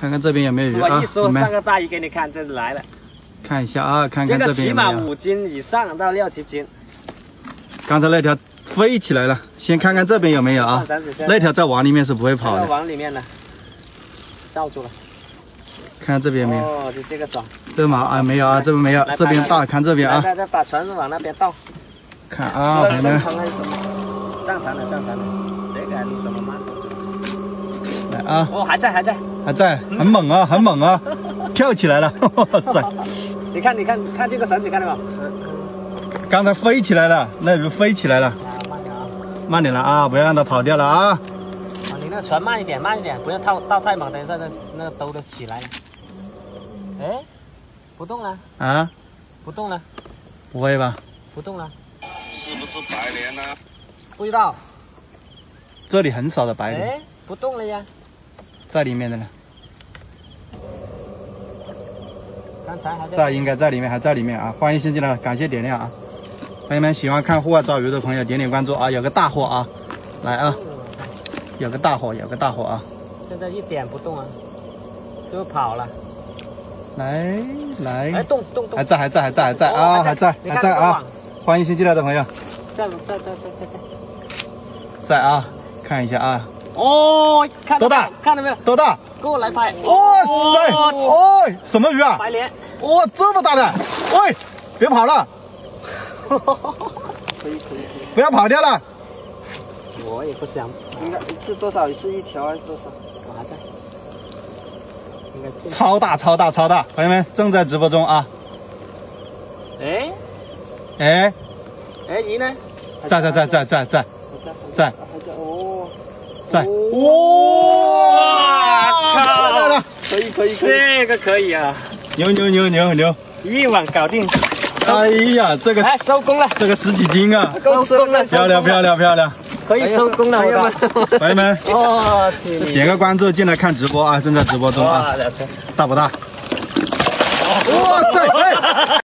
看看这边有没有鱼啊？我一说上个大鱼给你看，这来了。看一下啊，看看这边起码五斤以上到六七斤。刚才那条飞起来了，先看看这边有没有啊？那条在网里面是不会跑的。网里面呢，罩住了。看看这边有没有？哦，就这个爽。这毛啊没有啊，这边没有，这边大，看这边啊。把船往那边倒。看啊，朋友们。正常的，正常的。这个你什么慢？来啊！哦，还在，还在，还在，很猛啊，很猛啊，跳起来了，哇塞！你看，你看，看这个绳子，看到没有？刚才飞起来了，那鱼飞起来了。慢点啊！慢点了啊，不要让它跑掉了啊！啊，你那船慢一点，慢一点，不要套套太猛，等一下那那个兜都起来了。哎，不动了。啊？不动了。不会吧？不动了。是不是白鲢呢？不知道。这里很少的白鲢。哎，不动了呀。在里面的呢，刚才还在，应该在里面，还在里面啊！欢迎新进来，感谢点亮啊！朋友们喜欢看户外抓鱼的朋友点点关注啊！有个大货啊，来啊！有个大货，有个大货啊！现在一点不动啊，就跑了。来来，哎动动动，还在还在还在还在啊还在还在啊！欢迎新进来的朋友，在在在在在在，在啊！看一下啊！哦，看多大？看到没有？多大？给我来拍！哇塞！哦，什么鱼啊？白鲢！哇，这么大的！喂，别跑了！可以可以可以，不要跑掉了！我也不想。应该是多少？是一条还是多少？我还在。应该超大超大超大！朋友们正在直播中啊！哎哎哎，鱼呢？在在在在在在在。在哇靠！可以可以，这个可以啊！牛牛牛牛牛，一网搞定！哎呀，这个收工了，这个十几斤啊！收工了，漂亮漂亮漂亮！可以收工了，朋友们，朋友们，哦，点个关注进来看直播啊！正在直播中啊！大不大？哇塞！